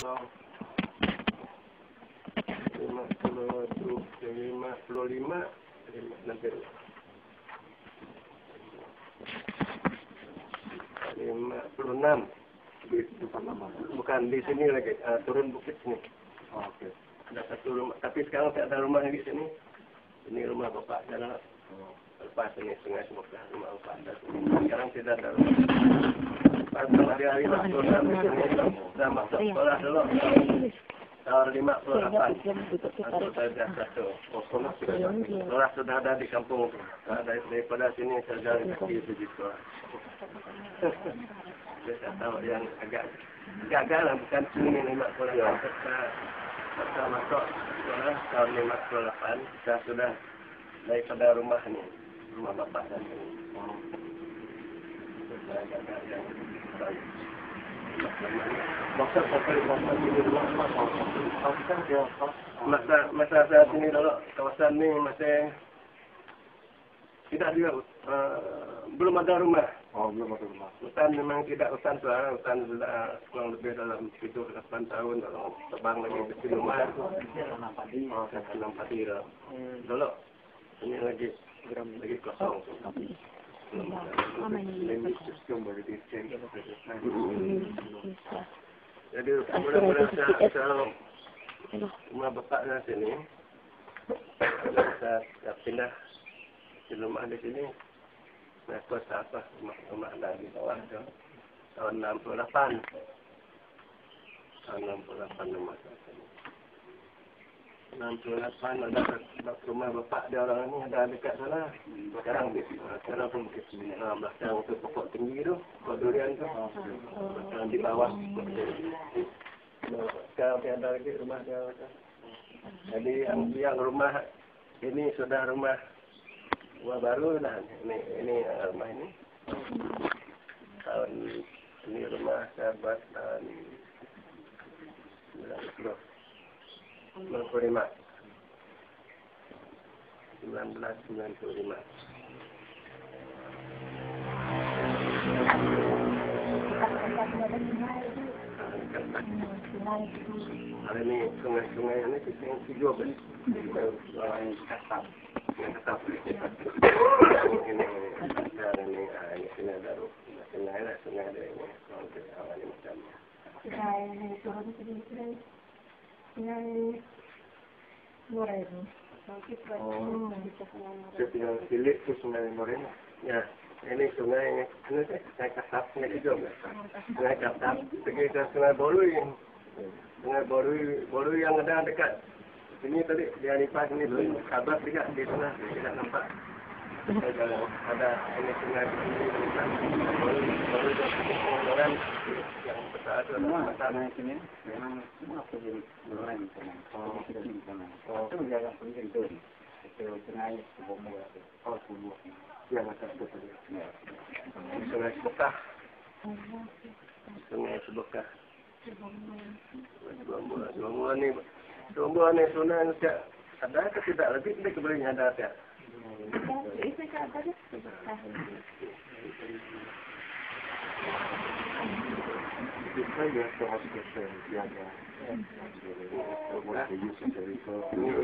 lima puluh lima puluh lima lima nanti lima puluh enam bukan di sini lagi uh, turun bukit sini Oh, oke. ada satu rumah tapi sekarang tak ada rumah di sini ini rumah bapak saya Oh. lepas ini sungai sebelah rumah bapak ada sekarang tidak ada rumah sudah sudah ada di kampung. Ada daripada sini saya jalan kaki pergi sekolah. Saya tahu yang agak gagal lah bukan sini lima puluh delapan. Kita masuk sekolah tahun lima puluh delapan. Kita sudah daripada rumah ni rumah bapak ini. Saya gagal yang baik. Masa sampai masa di rumah masa tapi kan dia pas Masa masa saya sini dulu kawasan ni masih tidak juga uh, belum ada rumah. oh belum ada rumah. Hutan memang tidak hutan suara, hutan sudah kurang lebih dalam tujuh delapan tahun kalau terbang lagi ke sini rumah. Oh, tanam padi dah. Dulu ini lagi lagi kosong. Language system baru di change. Jadi bulan-bulan saya, saya rumah bapak saya sini, saya, saya pindah di rumah di sini. Saya kuasa apa rumah rumah di bawah tu. Tahun 68. Tahun 68 rumah saya sini. 68 ada ada rumah bapak dia orang ni ada dekat sana. Sekarang di sekarang pun bukit sini. Belakang tu pokok tinggi tu, pokok durian tu. Belakang di bawah. Sekarang tiada lagi rumah dia. Jadi yang, yang rumah ini sudah rumah rumah baru lah. Ini ini uh, rumah ini. Tahun ini rumah saya buat tahun 90. 95. 1995. Hari ini sungai-sungai ini kita yang tujuh kan? Yang kasap. Yang kasap. Ini, dan ini, ah, ini sungai baru. Sungai lah, sungai ada ini. Kalau kita awal ini Oh. Saya tinggal silik tu sungai Moreno. Ya, ini sungai ini sungai kasap, sungai hijau kan? Sungai kasap, ke sungai Borui. Sungai Borui, Borui yang ada dekat sini tadi, di Anipah sini tu, kabar juga di sana, tidak nampak. Ada, sungai sini, Borui, Borui tu, orang tu, Semua besar. tanah sini memang semua penjadi nelayan sana. Oh, kita di sana. Oh, itu menjaga penjadi itu. Itu sungai mula itu. Oh, sebuah. Yang atas tu tadi. Ya. Sungai Sebekah. Sungai Sebekah. Dua bulan, dua bulan ni, dua bulan ni sungai ni tak ada ke tidak lebih dia kebelinya ada tak? Ini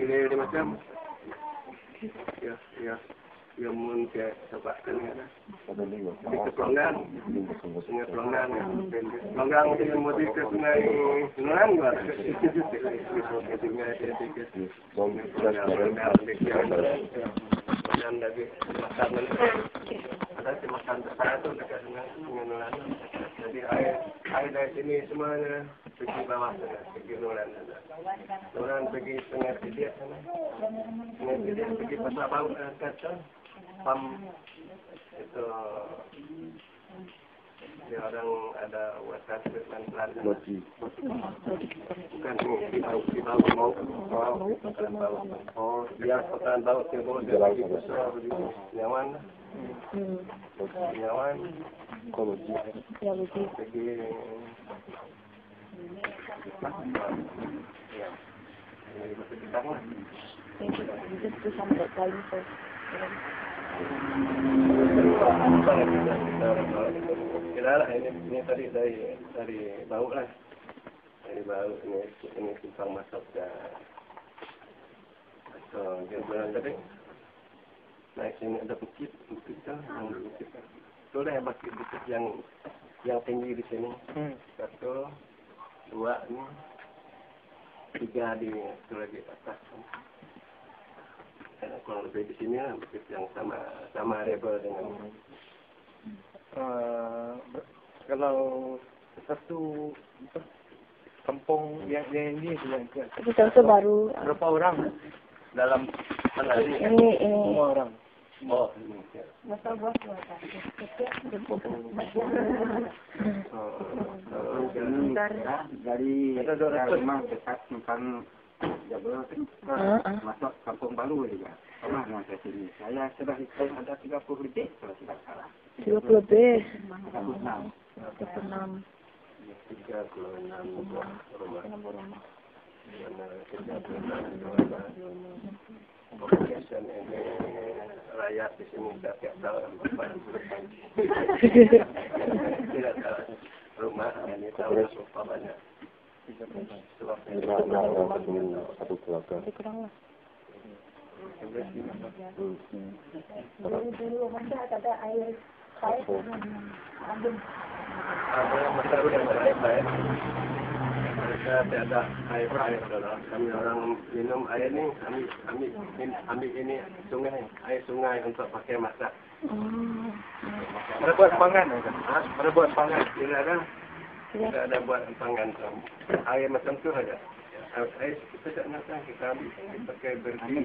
ini macam ya ya ya mun ke sebab kan ya. Ini ke Pelanggan, sungai Pelanggan. Pelanggan itu yang mau ke sungai Sungai gua. Sungai sedikit. Dan lagi makanan ada di makan besar tu dekat sungai sungai Nulanan. Jadi air air dari sini semuanya pergi bawah sana, pergi Nulanan. Orang pergi sungai Sidiak sana. Sungai Sidiak pergi pasar bau eh, kata pam itu dia orang ada treatment plant. Lodi. Bukan di bau mau bukan bau. Oh, Dia potongan bau timbul dia lagi besar. Nyaman, nyaman. ekologi. Pergi ya. Ini masih kita lah. Kira lah ini, ini tadi dari dari bau lah. Ini baru ini ini simpang masuk dah. So, bilang tadi naik sini ada bukit, bukit tu, yang bukit. Tu lah yang bukit bukit yang yang tinggi di sini. Hmm. Satu, dua ni, tiga di tu lagi atas. Dan kurang lebih di sini lah bukit yang sama sama level dengan Uh, kalau satu kampung yang, yang ini tu yang ke Betul-betul baru. berapa orang dalam mana ni? Ini, ini. semua orang Oh, ini. ya. Oh, oh, Ini ya, dari ratus. rumah dekat simpang Kan Ah, ah. masuk kampung baru juga. Pernah mau ke sini. Saya sudah hitung ada 30 lebih kalau tidak salah. 30 lebih. 36. 36. tiga puluh enam buah rumah. rumah. Mana tiga puluh enam rumah. Population ini rakyat di sini dah tiap tahun berapa Tidak tahu rumah ini tahun berapa banyak. Satu keluarga lah. Apa yang mereka sudah baik-baik. Mereka tiada air air dalam kami orang minum air ni kami kami ambil ini sungai air sungai untuk pakai masak. Hmm. ada buat pangan kan ada buat pangan Tidak ada Ya. tidak ada buat empangan air macam tu saja. Air kita tak nak kita ambil kita pakai berdi.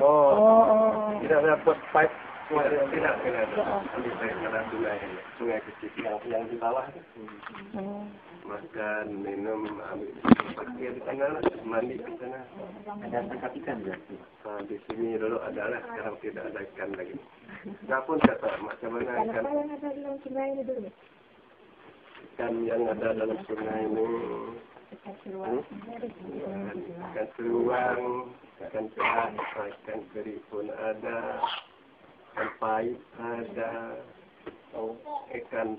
oh Oh, oh, oh. tidak ada buat pipe semua Tidak ada tidak tidak ada. Ambil dari dalam sungai sungai kecil yang yang di bawah. Hmm. Makan, minum, ambil pakai di sana, mandi di sana. Ada tangkap ikan berarti. Ha, di sini dulu ada lah, sekarang tidak ada ikan lagi. Saya pun tak tahu macam mana ikan, yang ada dalam sungai ini dulu? ikan yang ada dalam sungai ini. Ikan seluang, ikan perak, ikan keri pun ada, ikan pahit ada, oh, ikan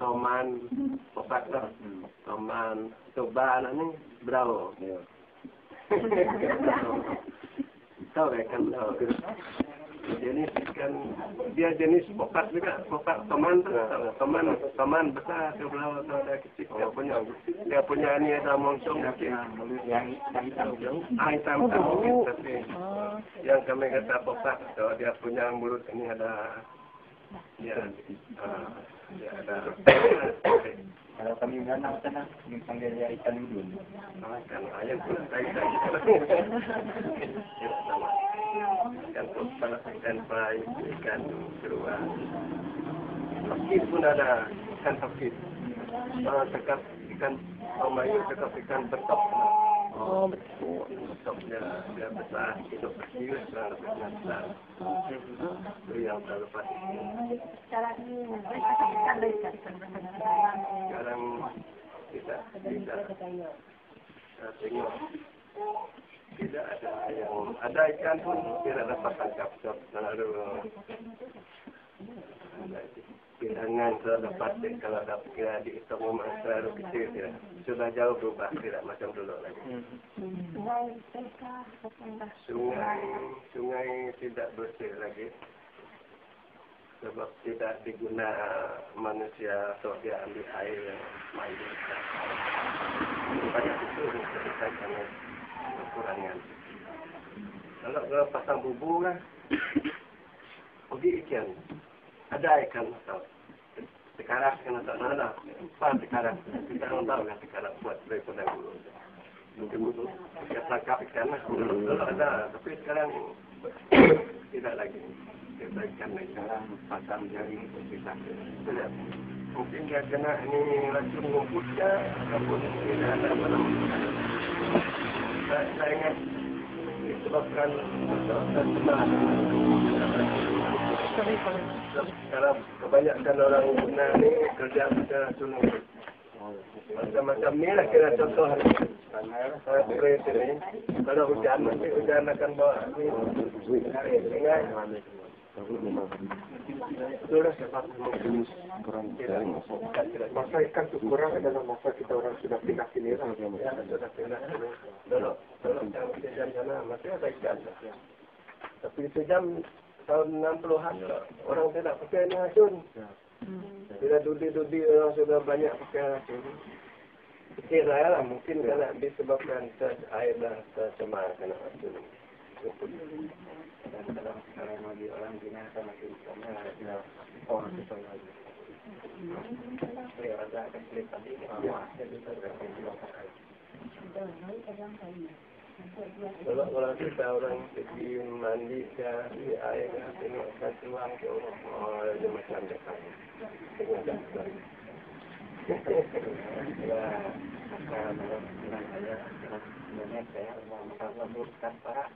toman, opak lah, toman, toba anak ni, bravo. Tahu tak ikan bravo? Jenis ikan, dia jenis pokat juga, pokat tahu tak? toman, toman besar, bravo, tu ada kecil, dia punya, dia punya ni ada moncong kecil. Yang hitam. Ah, hitam Oh, tapi Oh. yang kami kata pokat, so dia punya mulut ini ada, dia, dia ada, Kalau kami berenang sana, kami panggil dia ikan udun. Ah, ikan ayam pun. Ikan pokat, ikan pai, ikan seruan. Fakir pun ada, ikan fakir. Ah, cakap ikan pemayu, cakap ikan betok. Oh, betul. Betok dia, dia besar, hidup kecil, kurang lebih besar. Itu yang saya lepas itu. Sekarang tidak tidak saya tengok tidak ada yang ada ikan pun tidak dapat tangkap ada bilangan kalau dapat kalau dapat kira dihitung memang selalu kecil tidak sudah jauh berubah tidak macam dulu lagi. Sungai. Sungai tidak bersih lagi. Sebab tidak diguna manusia untuk dia ambil air yang main. Banyak itu disebabkan karena kekurangan kalau kalau pasang bubu kan pergi ikan ada ikan atau sekarang kan tak? Ada apa sekarang kita orang tahu kan sekarang buat daripada dulu. Mungkin dulu kita tangkap ikan lah. Dulu ada tapi sekarang tidak lagi. Kita ikan lagi Sekarang pasang jari kita. tidak. Mungkin dia kena ini racun rumputnya, ataupun tidak ada apa ingat disebabkan. Sekarang kebanyakan orang guna ni kerja racun rumput. Macam-macam ni lah kira contoh hari ini. Sini. Kalau hujan, nanti hujan akan bawa ni. Sungai. Lah Masa ikan tu kurang adalah masa kita orang sudah pindah sini lah. Ya, sudah sini. Dulu, dulu jam jam sana masih ada ikan. Tapi itu jam tahun 60-an orang tidak pakai racun. Bila dudi-dudi orang sudah banyak pakai racun. Fikir saya lah mungkin karena disebabkan air dah tercemar kena racun. Kalau kalau orang kan orang kita orang pergi mandi ke di air ke tengok kan tuang ke orang oh macam dekat. Tengok dah. Ya, kalau dengan saya sebenarnya saya mau melakukan para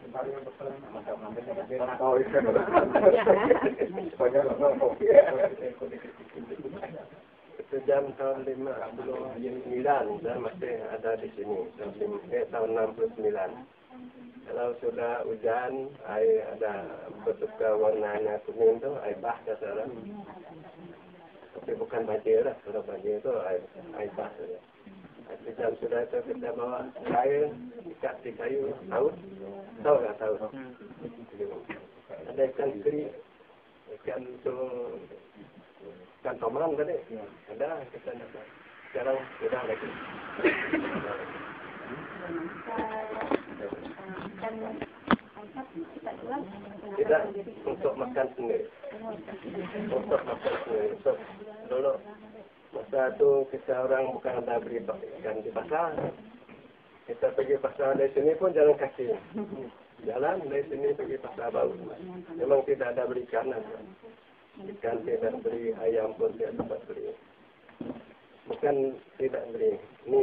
sebagai betul maka mengambil dari ikan. Banyak. Itu jam tahun 59 dah masih ada di sini. Tahun Eh, tahun 69. Kalau sudah hujan, air ada bertukar warnanya kuning tu, air bah dah sekarang. Tapi bukan banjir lah. Kalau banjir tu air, air bah saja. Tapi jam sudah itu kita bawa air, ikat di kayu, taut. Tahu tak tahu? Ada ikan keri, ikan tu ikan tomang tadi. Ada kita dapat. Sekarang sudah lagi. Tidak untuk makan sendiri. Untuk makan sendiri. So, dulu masa tu kita orang bukan ada beli ikan di pasar. Kita pergi pasar dari sini pun jalan kaki. Jalan dari sini pergi pasar baru. Memang tidak ada beli ikan. Ikan tidak beli, ayam pun tidak dapat beli. Bukan tidak beli. Ini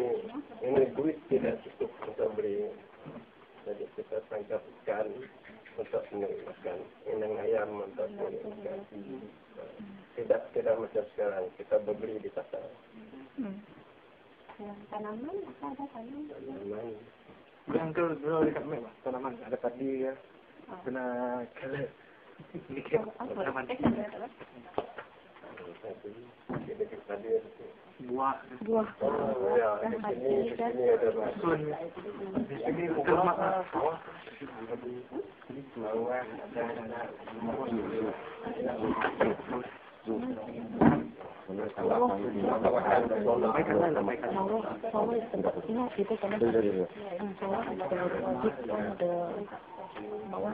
ini duit tidak cukup untuk beli. Jadi kita tangkap ikan untuk sendiri makan. Inang ayam untuk sendiri makan. Tidak tidak macam sekarang. Kita berbeli di pasar. Tanaman, apa ada tanaman? Tanaman. Yang dulu dekat Mek lah. Tanaman ada padi ya. Kena kala. Dikit tanaman. Buah. Buah. Oh, ya, di sini, di sini ada banyak. Sun. Di sini bukan mak lah. Sawah. Mawar, ada ada. Sampaikan lah, sampaikan. Sawah, sawah di tempat sini kita kena Hmm, sawah ada wajib ada bawah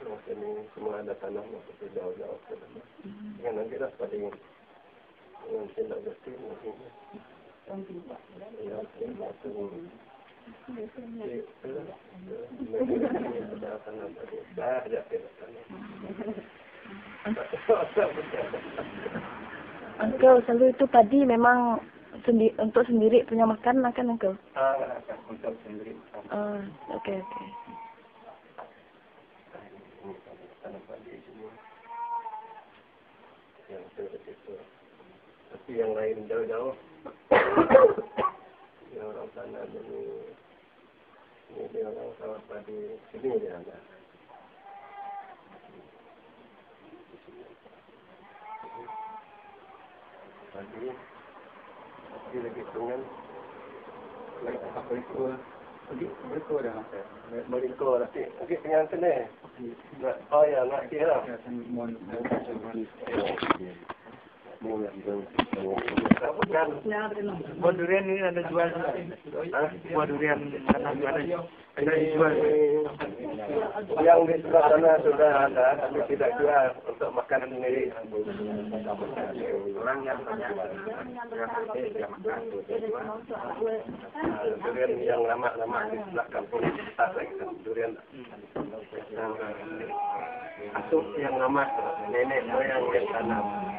Semua sini semua ada tanam tapi jauh-jauh. Dengan nanti lah padi. Dengan tidak bersih mungkin. Ya, tidak bersih. Uncle selalu itu padi memang sendi untuk sendiri punya makan lah kan Uncle untuk sendiri. ah okey okey Tapi yang lain jauh-jauh. Yang orang sana ini, ini dia orang sawah padi sini dia ada. Padi, padi lagi sungai. Apa itu? Pergi berikut dah masa. Melingkar nanti. Okey, yang kena. Nak, oh ya, nak kira. Saya mohon bunga bunga. Kan Buah durian ini ada jual juga. Buah durian tanam ada ada dijual. yang di sebelah sana sudah ada, tapi tidak jual untuk makan sendiri. Orang yang dia Durian yang lama-lama di sebelah kampung kita durian. Asuk yang lama, nenek moyang yang tanam,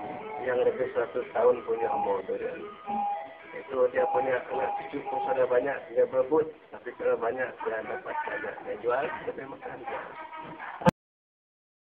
yang lebih 100 tahun punya umur. Itu dia punya anak cucu pun sudah banyak, dia berebut, tapi kalau banyak dia dapat banyak, dia jual, dia makan.